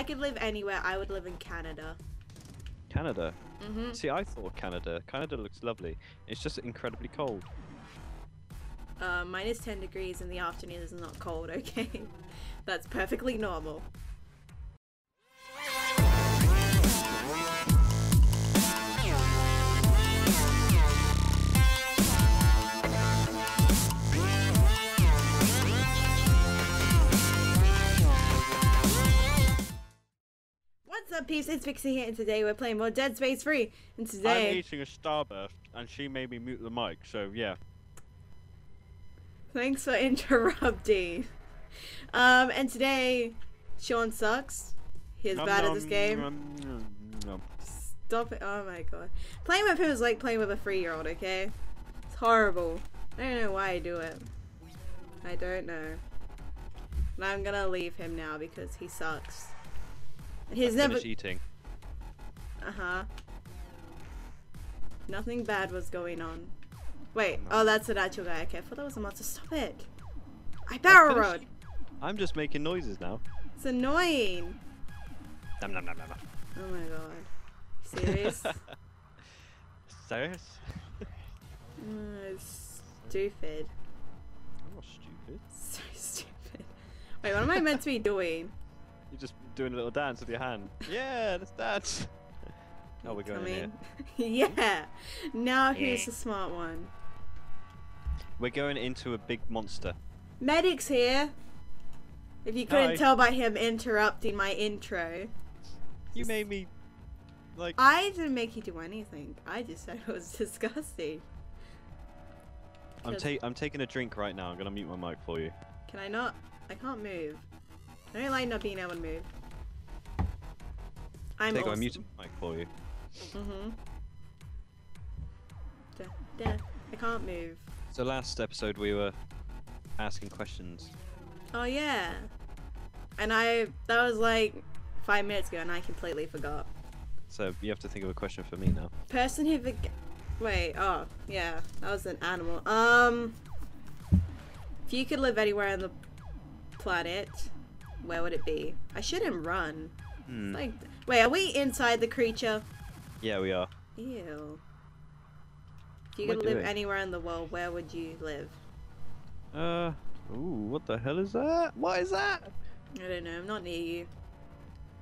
I could live anywhere, I would live in Canada. Canada. Mhm. See, I thought Canada. Canada looks lovely. It's just incredibly cold. Uh, minus 10 degrees in the afternoon is not cold, okay? That's perfectly normal. What's up, peeps? It's Vixie here, and today we're playing more Dead Space 3. And today... I'm eating a starburst, and she made me mute the mic. So yeah. thanks for interrupting. Um, and today, Sean sucks. He's Nom bad at this game. nom nom nom. Stop it. Oh my god. Playing with him is like playing with a three year old, okay? It's horrible. I don't know why I do it. I don't know. And I'm gonna leave him now because he sucks. He's never. eating. Uh huh. Nothing bad was going on. Wait. Oh, that's an actual guy. Okay, I thought that was a monster. Stop it. I barrel road. I'm just making noises now. It's annoying. Nom nom nom nom. nom. Oh my god. Serious? Serious? Uh, it's stupid. I'm not stupid. So stupid. Wait, what am I meant to be doing? Doing a little dance with your hand. Yeah, let's dance. Oh, we're going in here. Yeah. Now who's the smart one? We're going into a big monster. Medic's here. If you couldn't Hi. tell by him interrupting my intro. You made me like. I didn't make you do anything. I just said it was disgusting. I'm ta- I'm taking a drink right now. I'm gonna mute my mic for you. Can I not? I can't move. I don't like not being able to move. I'm There you go. I'm awesome. muting my mic for you. Mm-hmm. Duh. I can't move. So last episode we were asking questions. Oh yeah. And I that was like five minutes ago and I completely forgot. So you have to think of a question for me now. Person who forg- wait, oh yeah, that was an animal. Um if you could live anywhere on the planet, where would it be? I shouldn't run. Hmm. Like wait, are we inside the creature? Yeah, we are. Ew. If you What could live doing? anywhere in the world, where would you live? Uh. Ooh, what the hell is that? What is that? I don't know, I'm not near you.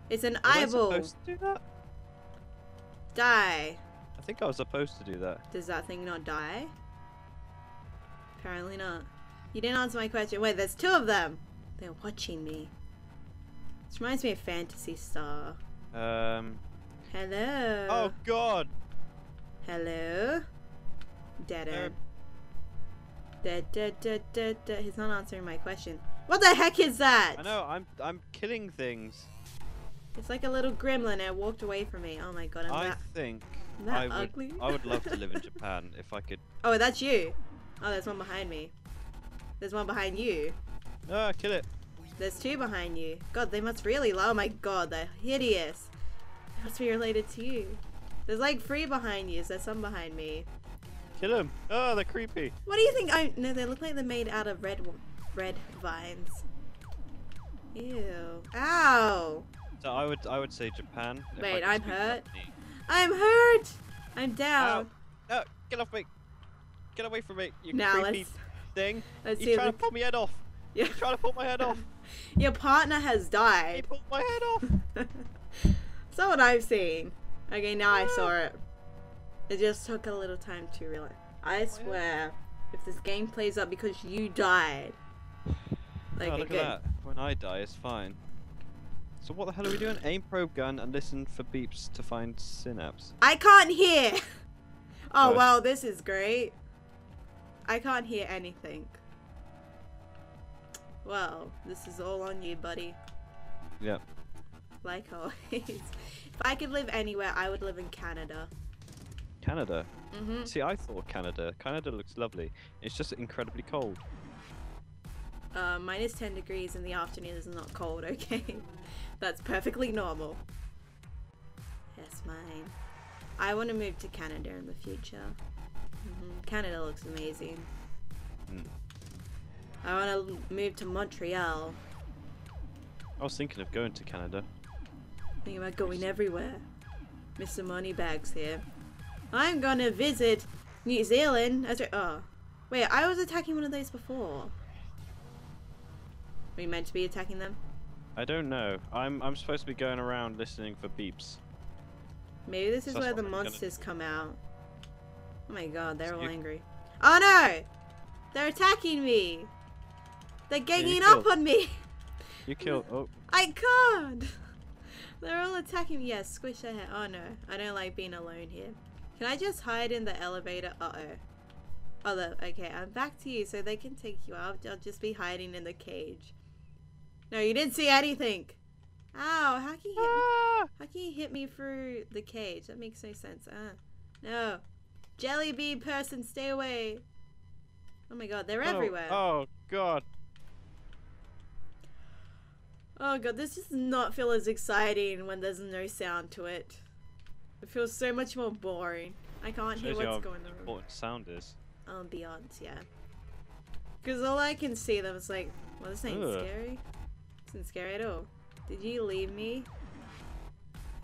It's an I eyeball. supposed to do that? Die. I think I was supposed to do that. Does that thing not die? Apparently not. You didn't answer my question. Wait, there's two of them. They're watching me. This reminds me of Phantasy Star. Um. Hello. Oh God. Hello. Dead end. Dead, dead, dead, dead, dead. He's not answering my question. What the heck is that? I know. I'm I'm killing things. It's like a little gremlin and it walked away from me. Oh my god, I'm I that. think that I would. ugly? I would love to live in Japan if I could. Oh, that's you. Oh, there's one behind me. There's one behind you. Ah, kill it. There's two behind you. God, they must really. Oh my god, they're hideous. They must be related to you. There's like three behind you. So there's some behind me. Kill them. Oh, they're creepy. What do you think? Oh, no, they look like they're made out of red, red vines. Ew. Ow. So I would I would say Japan. Wait, I'm hurt. I'm hurt. I'm Ow. down. No, get off me. Get away from me, you Now creepy let's thing. let's see He's if trying to pull my head off. Yeah. He's trying to pull my head off. Your partner has He died. pulled my head off. so what I've seen. Okay, now I saw it. It just took a little time to realize. I oh, swear, if this game plays up because you died, like oh, look good. at that. When I die, it's fine. So what the hell are we doing? Aim probe gun and listen for beeps to find synapse. I can't hear. oh What? well, this is great. I can't hear anything. Well, this is all on you, buddy. Yep. Like always. if I could live anywhere, I would live in Canada. Canada. hmm See, I thought Canada. Canada looks lovely. It's just incredibly cold. Uh, minus 10 degrees in the afternoon is not cold, okay? That's perfectly normal. Yes, mine. I want to move to Canada in the future. hmm Canada looks amazing. Mm. I want to move to Montreal. I was thinking of going to Canada. Thinking about going everywhere. Mr. Moneybags here. I'm gonna visit New Zealand. As oh, wait, I was attacking one of those before. Were you meant to be attacking them? I don't know. I'm I'm supposed to be going around listening for beeps. Maybe this is That's where the I'm gonna- monsters come out. Oh my god, they're So all you- angry. Oh no! They're attacking me! They're ganging killed. up on me! You killed. Oh, I can't! They're all attacking me. Yes, squish their head. Oh no, I don't like being alone here. Can I just hide in the elevator? Uh oh. Oh, the, okay, I'm back to you so they can take you out. I'll just be hiding in the cage. No, you didn't see anything! Ow, how can you hit me? ah! How can you hit me through the cage? That makes no sense. Ah, no. Jelly bean person, stay away. Oh my god, they're Oh, everywhere. Oh God. Oh god, this does not feel as exciting when there's no sound to it. It feels so much more boring. I can't hear Shows you what's going on. What sound is. Um, Ambiance, yeah. Because all I can see them is like, well, this ain't Ugh. scary. This isn't scary at all. Did you leave me?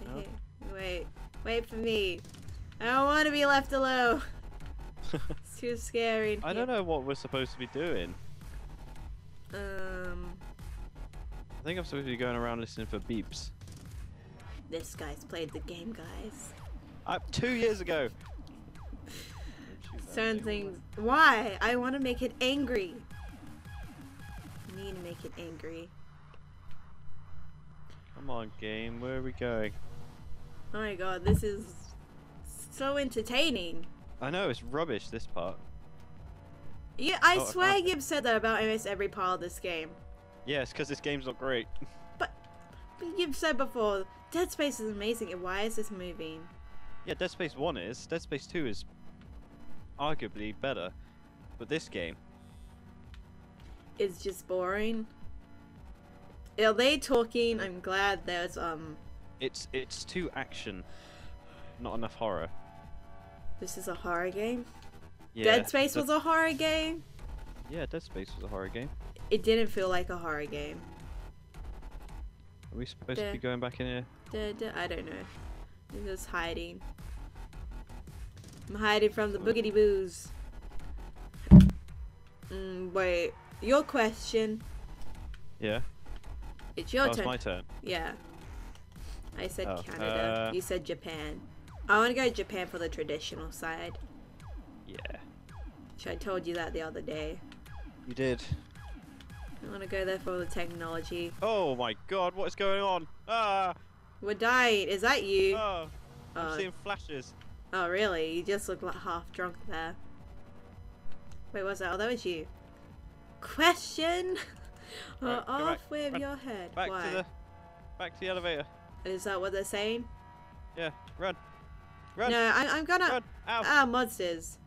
No. Okay, wait. Wait for me. I don't want to be left alone. It's too scary. I don't know what we're supposed to be doing. here. I think I'm supposed to be going around listening for beeps. this guy's played the game, guys. Uh, two years ago. Certain things. Why? I want to make it angry. I need to make it angry. Come on, game. Where are we going? Oh my god, this is so entertaining. I know it's rubbish. This part. Yeah, I Oh, swear found it. you've said that about almost every part of this game. Yeah, it's because this game's not great. But you've said before, Dead Space is amazing. and Why is this moving? Yeah, Dead Space 1 is. Dead Space 2 is arguably better. But this game, is just boring. Are they talking? I'm glad there's um. it's it's too action, not enough horror. This is a horror game. Yeah, Dead Space was a horror game. Yeah, Dead Space was a horror game. It didn't feel like a horror game. Are we supposed Yeah. to be going back in here? Duh, duh, I don't know. I'm just hiding. I'm hiding from the boogity boos. Mm, wait, your question. Yeah, It's your was turn. my turn. Yeah. I said Oh, Canada. uh, You said Japan. I want to go to Japan for the traditional side. Yeah, Which I told you that the other day. you did. I want to go there for the technology. Oh my god, what is going on? Ah! We're dying. Is that you? Oh! I'm Oh. seeing flashes. Oh, really? You just look like half drunk there. Wait, was that? Oh, that was you. Question? Right, go off back, with run, your head. Back Why? to the back to the elevator. Is that what they're saying? Yeah, run. Run. No, I, I'm gonna. Run. Ow. Ah, monsters.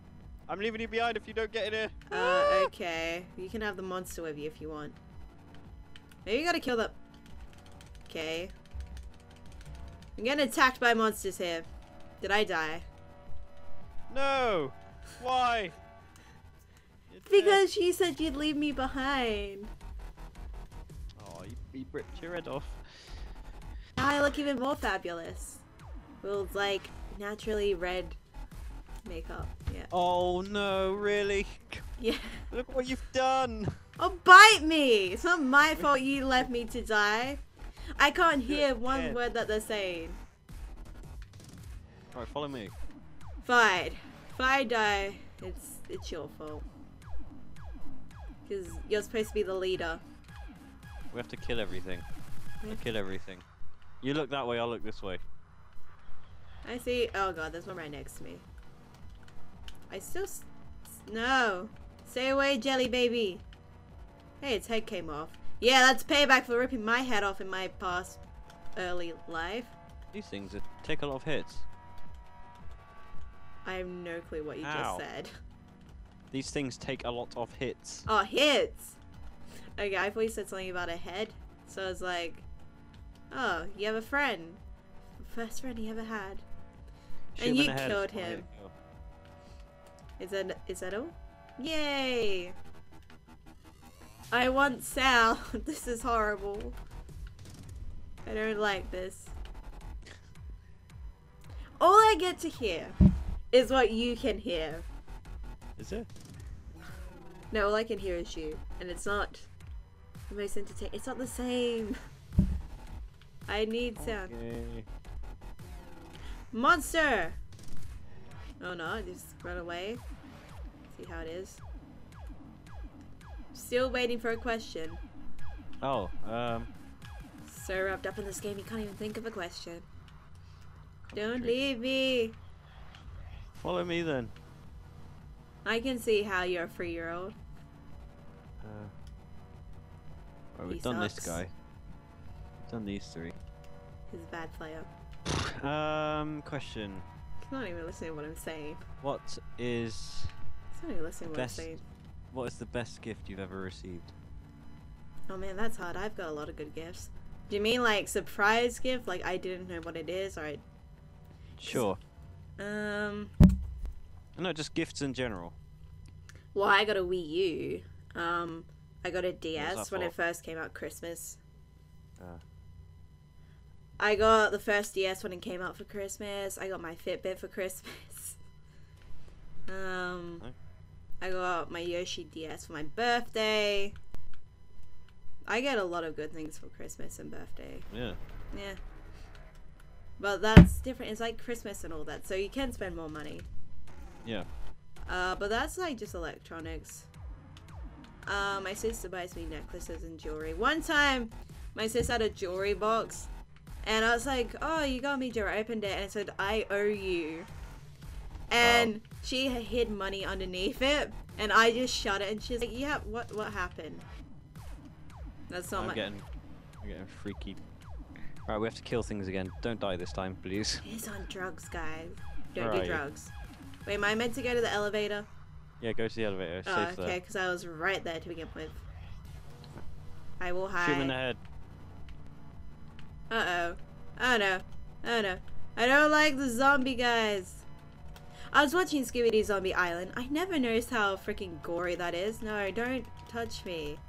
I'm leaving you behind if you don't get in here. Uh, okay. You can have the monster with you if you want. Maybe you gotta kill the. Okay. I'm getting attacked by monsters here. Did I die? No! Why? Because you said you'd leave me behind. Oh, you, you ripped your head off. Now I look even more fabulous. With like naturally red makeup. Yeah. Oh no, really? Yeah. Look what you've done! Oh, bite me! It's not my fault you left me to die. I can't hear one again. word that they're saying. Alright, follow me. Fine. If I die, it's it's your fault. Because you're supposed to be the leader. We have to kill everything. Yeah. Kill everything. You look that way, I'll look this way. I see. Oh god, there's one right next to me. I still. No. Stay away, jelly baby. Hey, its head came off. Yeah, that's payback for ripping my head off in my past early life. These things take a lot of hits. I have no clue what you Ow. just said. These things take a lot of hits. Oh, hits! Okay, I thought you said something about a head. So I was like, oh, you have a friend. First friend he ever had. Shoot And you killed him. Is that is that all? Yay! I want Sal. this is horrible. I don't like this. all I get to hear is what you can hear. Is it? No, all I can hear is you, and it's not the most entertaining. It's not the same. I need sound. Okay. Monster! Oh no, just run away. See how it is. Still waiting for a question. Oh, um. So wrapped up in this game, you can't even think of a question. Don't leave me. Follow me then. I can see how you're a three year old. Uh, well, we've done this sucks. guy. Done these three. He's a bad player. Um, question. Not even listening to what I'm saying. What is He's not even listening to what Best- I'm saying. what is the best gift you've ever received? Oh man, that's hard. I've got a lot of good gifts. Do you mean like surprise gift? Like I didn't know what it is, or I Sure. um. No, just gifts in general. Well, I got a Wii U. Um, I got a DS when it first came out Christmas. Ah. I got the first DS when it came out for Christmas. I got my Fitbit for Christmas. Um, I got my Yoshi DS for my birthday. I get a lot of good things for Christmas and birthday. Yeah. Yeah. But that's different. It's like Christmas and all that, so you can spend more money. Yeah. Uh, but that's like just electronics. Uh, my sister buys me necklaces and jewelry. One time, my sister had a jewelry box, and I was like, "Oh, you got me jewelry." I opened it and it said, "I owe you," and she hid money underneath it, and I just shut it, and she's like, "Yeah, what what happened?" That's not I'm my. getting, I'm getting freaky. Right, we have to kill things again. Don't die this time, please. He's on drugs, guys. Don't Where do are you? drugs. Wait, am I meant to go to the elevator? Yeah, go to the elevator. Oh, okay, because I was right there to begin with. I will Shoot him in the head. Uh oh. Oh no. Oh no. I don't like the zombie guys. I was watching Scooby Doo Zombie Island. I never noticed how freaking gory that is. No, don't touch me.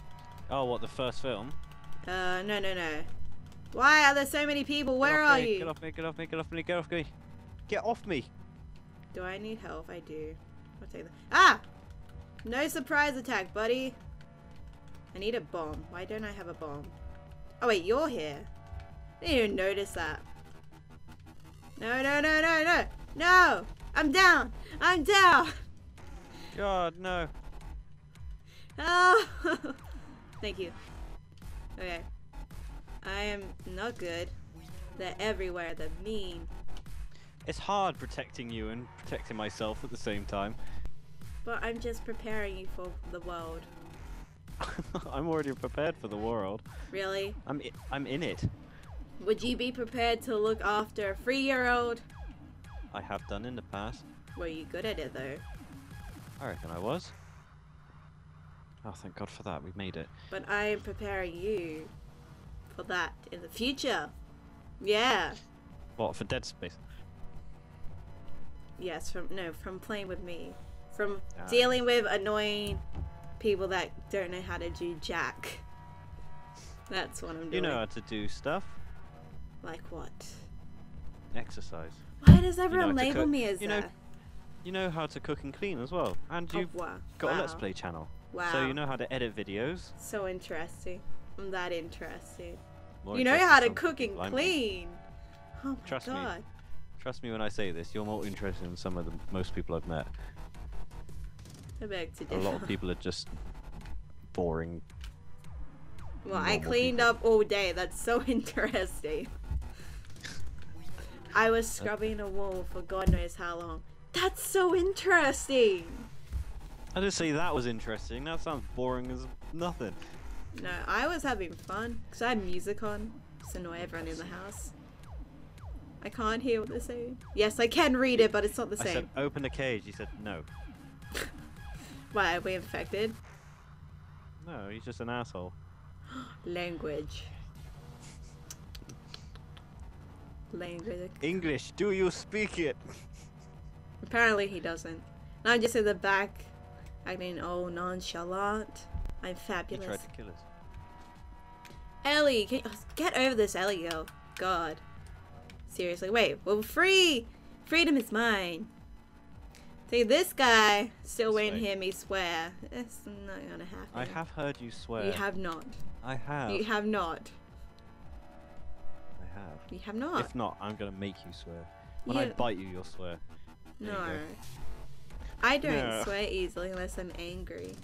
Oh, what, the first film? Uh, no, no, no. Why are there so many people? Where are me, you? Get off me, get off me, get off me, get off me. Get off me. Do I need help? I do. I'll take that. Ah! No surprise attack, buddy. I need a bomb. Why don't I have a bomb? Oh wait, you're here. I didn't even notice that. No, no, no, no, no! No! I'm down! I'm down! God, no. Oh! Thank you. Okay. I am not good. They're everywhere. They're mean. It's hard protecting you and protecting myself at the same time. But I'm just preparing you for the world. I'm already prepared for the world. Really? I'm I- I'm in it. Would you be prepared to look after a three-year-old? I have done in the past. Were you good at it though? I reckon I was. Oh, thank God for that. We made it. But I am preparing you for that in the future. Yeah. What for Dead Space? Yes, from no, from playing with me. From Ah. dealing with annoying people that don't know how to do jack. That's what I'm doing. You know how to do stuff. Like what? Exercise. Why does everyone how to label me as you know, that? You know how to cook and clean as well. And Oh, you've wow. got wow. a Let's Play channel. Wow. So you know how to edit videos. So interesting. I'm that interesting. More you know how to cook and know. clean. Oh my Trust me. Trust me when I say this, you're more interested than some of the most people I've met. I beg to A lot of people are just boring. Well, I cleaned people. up all day. That's so interesting. I was scrubbing a wall for God knows how long. That's so interesting. I didn't say that was interesting. That sounds boring as nothing. No, I was having fun because I had music on to annoy everyone in the house. I can't hear what they're saying. Yes, I can read it, but it's not the I said same. open the cage. He said no. Why are we infected? No, he's just an asshole. Language. Language. English, do you speak it? Apparently he doesn't. And I'm just in the back, acting all oh, nonchalant. I'm He fabulous. tried to kill us. Ellie, can you, get over this, Ellie girl. God. Seriously, wait. Well, free, Freedom is mine. See, this guy still won't hear me swear. It's not gonna happen. I have heard you swear. You have not. I have. You have not. I have. You have not. If not, I'm gonna make you swear. When I bite you, you'll swear. There you No. go. I don't No. swear easily unless I'm angry.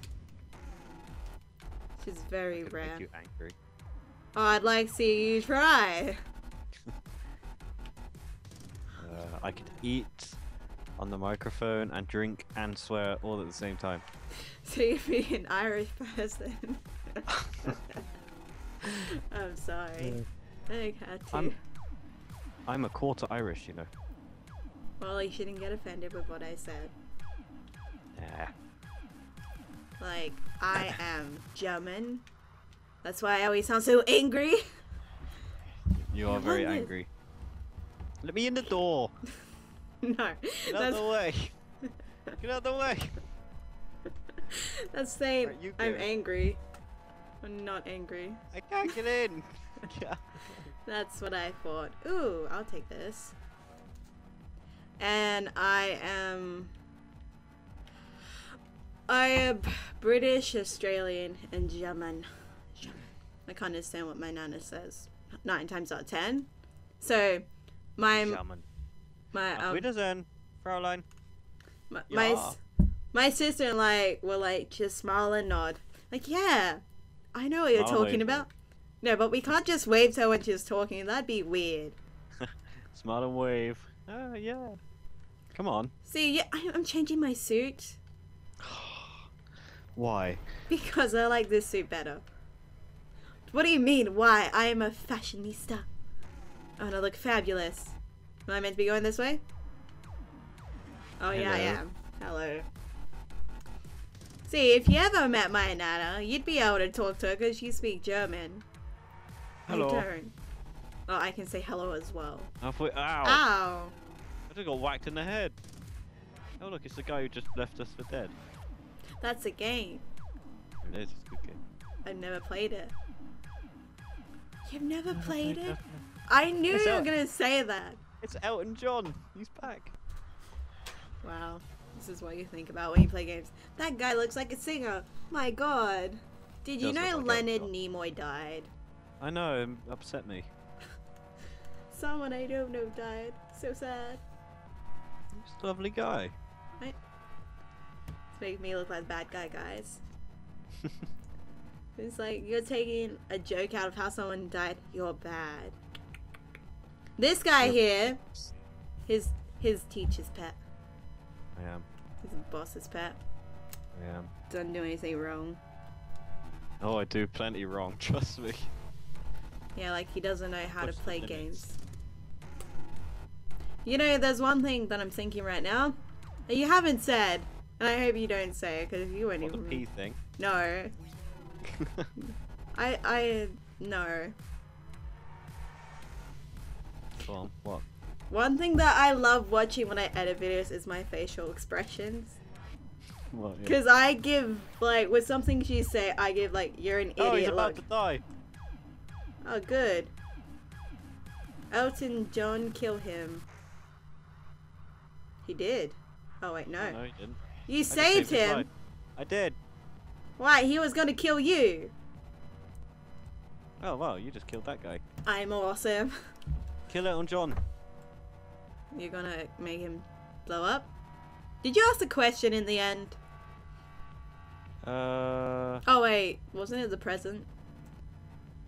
Which is very Could rare. Make you angry. Oh, I'd like to see you try. Uh, I could eat on the microphone and drink and swear all at the same time. So you'd be an Irish person. I'm sorry. I had to. I'm- I'm a quarter Irish, you know. Well, you shouldn't get offended with what I said. Yeah. Like, I am German. That's why I always sound so angry. You are very angry. Let me in the door. no, Get out the way. Get out the way. that's saying Right, I'm angry. I'm not angry. I can't get in. Yeah. That's what I thought. Ooh, I'll take this. And I am. I am British, Australian, and German. German. I can't understand what my nana says. Nine times out of ten. So, my Shaman. my um, Wiedersehen, Fraulein. my my, Yeah. s- my sister and like will like just smile and nod. Like, yeah, I know what you're talking about. No, but we can't just wave to her when she's talking. That'd be weird. Smile and wave. Oh, yeah. Come on. See, yeah, I'm changing my suit Why? because I like this suit better. What do you mean? Why? I am a fashionista. Oh, and I look fabulous. Am I meant to be going this way? Oh yeah, I am. Hello. See, if you ever met my nana, you'd be able to talk to her because you speak German. Hello. I don't. Oh, I can say hello as well. Halfway. Ow. Ow! I just got whacked in the head. Oh, look, it's the guy who just left us for dead. That's a game. It is. It's a good game. I've never played it. You've never Never played played it? I knew It's you were gonna say that. It's Elton John. He's back. Wow, this is what you think about when you play games. That guy looks like a singer. My god. Did you know like Leonard Nimoy died? I know. It upset me. Someone I don't know died. So sad. He's a lovely guy. It's making me look like the bad guy, guys. It's like you're taking a joke out of how someone died. You're bad. This guy Yep. here, his his teacher's pet. I am. His boss's pet. I am. Doesn't do anything wrong. Oh, I do plenty wrong. Trust me. Yeah, like he doesn't know how to play games. You know, there's one thing that I'm thinking right now that you haven't said, and I hope you don't say it because you won't What the even. P thing? No, I I no. Go on. What? One thing that I love watching when I edit videos is my facial expressions. What? yeah. Cause I give like with something she say, I give like you're an Oh, he's idiot about look. to die. Oh, good. Elton John kill him. He did. Oh wait, no. Oh, no, he didn't. You I just saved him. I did. Why? He was gonna kill you. Oh wow, you just killed that guy. I'm awesome. Kill Elton John. You're gonna make him blow up? Did you ask the question in the end? Uh, Oh wait, wasn't it the present?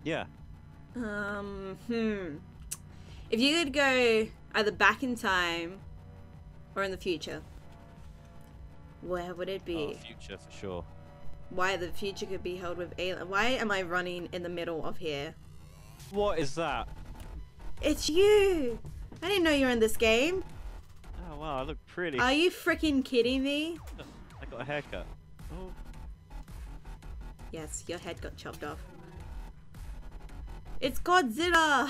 yeah. Um, hmm. If you could go either back in time or in the future, where would it Oh, be? future for sure. Why the future could be held with alien? Why am I running in the middle of here? What is that? It's you! I didn't know you were in this game. Oh wow, I look pretty. Are you freaking kidding me? I got a haircut. Oh, Yes, your head got chopped off. It's Godzilla!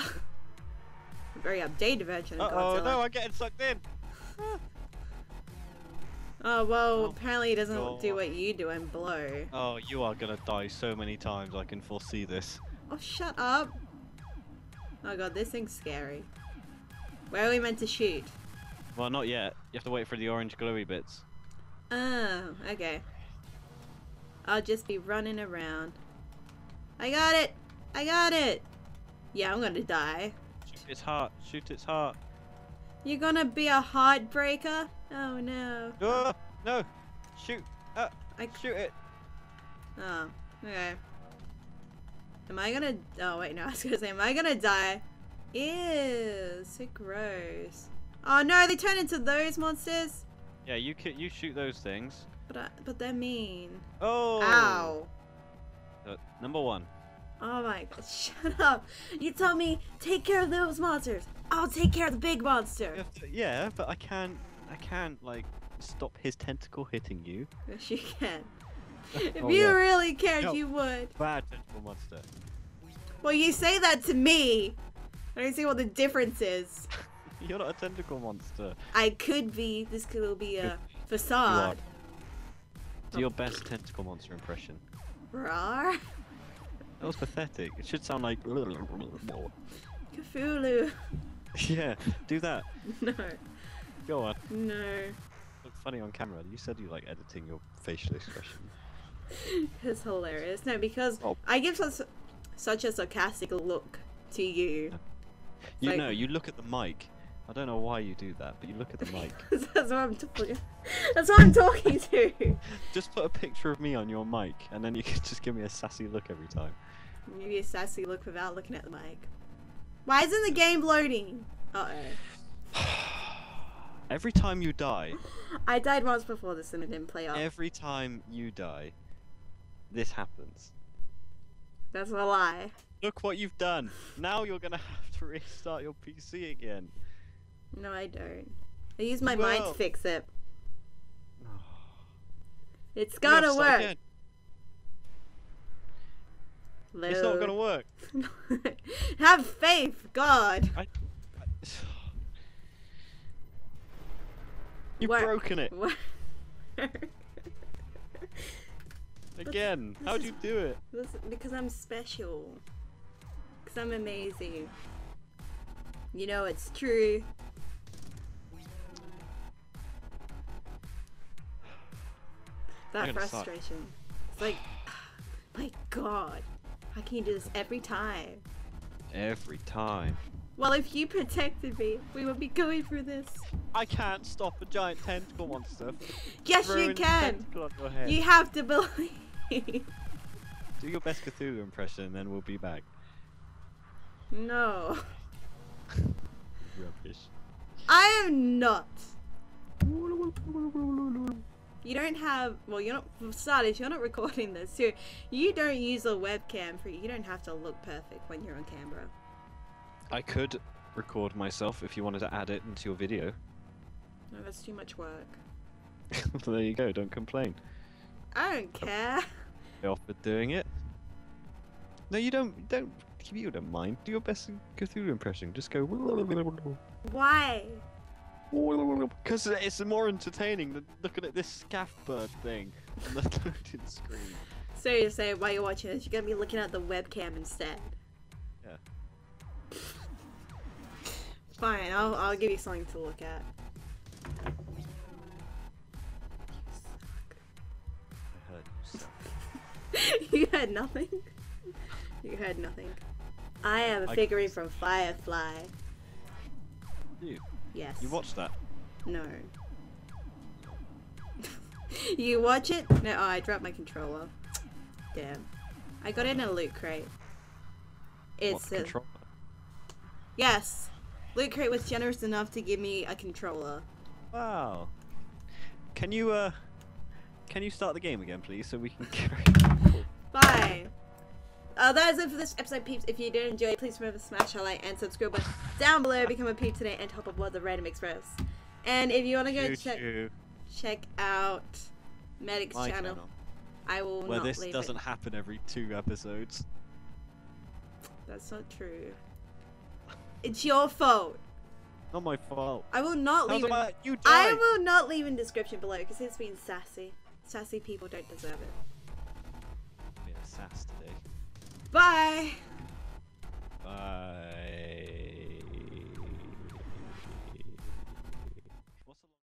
Very updated version of uh Godzilla. oh, no, I'm getting sucked in. Oh well, Oh, apparently he doesn't do what you do and blow. Oh, you are gonna die so many times. I can foresee this. Oh, shut up! Oh god, this thing's scary. Where are we meant to shoot? Well, not yet. You have to wait for the orange glowy bits. Oh, okay. I'll just be running around. I got it! I got it! Yeah, I'm gonna die. Shoot its heart. Shoot its heart. You're gonna be a heartbreaker? Oh no. Oh, no! Shoot! Uh, I shoot it! Oh, okay. Am I gonna? Oh wait, no. I was gonna say, am I gonna die? Ew, so gross. Oh no, they turn into those monsters. Yeah, you you shoot those things. But I, but they're mean. Oh! Ow. Uh, number one. Oh my god, shut up. You tell me take care of those monsters. I'll take care of the big monster. to- yeah, but I can't. I can't like stop his tentacle hitting you. Yes, you can. If Oh, you yeah. really cared, No. you would. Bad tentacle monster. Well, you say that to me. I don't see what the difference is. You're not a tentacle monster. I could be. This could be a facade. Do your best tentacle monster impression. Rar. That was pathetic. It should sound like. Cthulhu. yeah, do that. No. Go on. No. Look funny on camera. You said you like editing your facial expression. It's hilarious. No, because Oh. I give such, such a sarcastic look to you. You Like- know, you look at the mic. I don't know why you do that, but you look at the mic. That's what I'm talking. That's what I'm talking to. just put a picture of me on your mic, and then you can just give me a sassy look every time. Maybe a sassy look without looking at the mic. Why isn't the game loading? Uh oh. Every time you die, I died once before this and it didn't play up. every time you die, this happens. That's a lie. Look what you've done. Now you're gonna have to restart your PC again. No, I don't. I use my mind to fix it. It's You have to gotta work. again. It's not gonna work. Have faith, God. I, I, You've broken it again. How'd you do it? This, because I'm special. Because I'm amazing. You know it's true. That I'm suck. frustration. It's like, my God. How can you do this every time? Every time. Well, if you protected me, we would be going through this. I can't stop a giant tentacle monster. Yes, you can. tentacle on your head. You have to believe. Do your best Cthulhu impression, and then we'll be back. no. Rubbish. I am not. You don't have. Well, you're not. For starters, you're not recording this. So you don't use a webcam for. You don't have to look perfect when you're on camera. I could record myself if you wanted to add it into your video. No, that's too much work. there you go. Don't complain. I don't care. I offered doing it. No, you don't. Don't. You don't mind. Do your best Cthulhu impression. Just go. Why? Because it's more entertaining than looking at this scaff bird thing on the loading screen. So you say while you're watching this, you're gonna be looking at the webcam instead. Yeah. Fine, I'll I'll give you something to look at. I heard you suck. you had nothing. You had nothing. I am a figurine from Firefly. You. Yes. You watched that? No. you watch it? No, oh, I dropped my controller. Damn. I got in a loot crate. What, It's the a, control? yes. Loot crate was generous enough to give me a controller. Wow. Can you uh? Can you start the game again, please, so we can carry? Bye. Uh, that is it for this episode, peeps. If you did enjoy, please remember to smash a like and subscribe button down below. Become a peep today and top up what the Random Express. And if you want to go Choo check choo. check out Medic's channel, channel. I will Where not this leave doesn't it. happen every two episodes. That's not true. It's your fault. Not my fault. I will not How's leave. In, about you I will not leave in description below because it's been sassy. Sassy people don't deserve it. Bit of sass today. Bye. Bye.